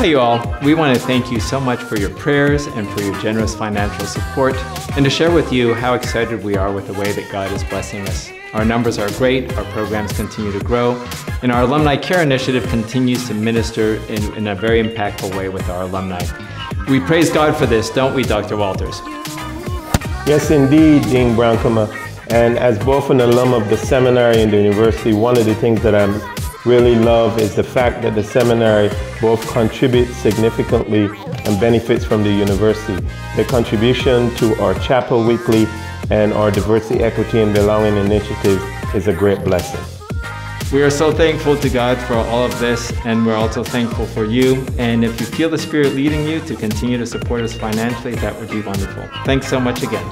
Hi, you all. We want to thank you so much for your prayers and for your generous financial support, and to share with you how excited we are with the way that God is blessing us. Our numbers are great, our programs continue to grow, and our Alumni Care Initiative continues to minister in, in a very impactful way with our alumni. We praise God for this, don't we, Dr. Walters? Yes, indeed, Dean Bronkema. And as both an alum of the seminary and the university, one of the things that I'm really love is the fact that the seminary both contributes significantly and benefits from the university. The contribution to our chapel weekly and our diversity, equity, and belonging initiative is a great blessing. We are so thankful to God for all of this, and we're also thankful for you. And if you feel the Spirit leading you to continue to support us financially, that would be wonderful. Thanks so much again.